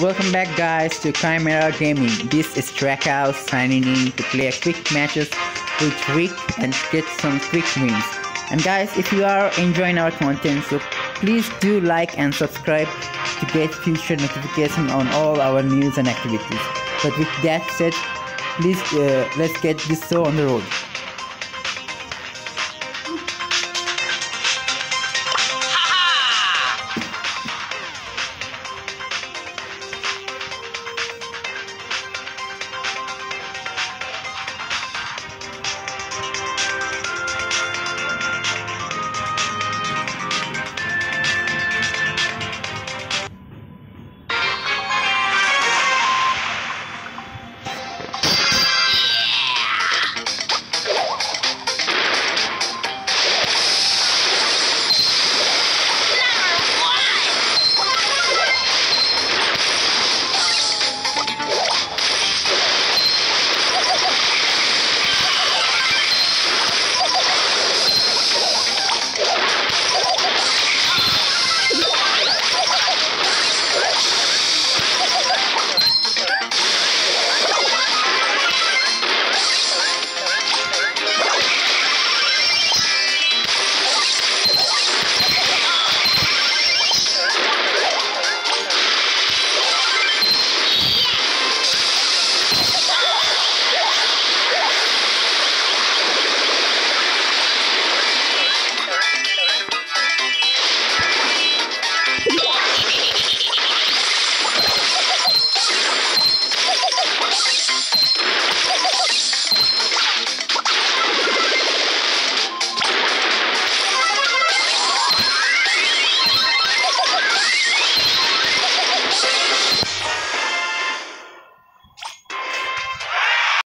Welcome back guys to Chimera Gaming. This is Drakaus signing in to play quick matches with RIK and get some quick wins. And guys, if you are enjoying our content, so please do like and subscribe to get future notification on all our news and activities. But with that said, please uh, let's get this show on the road.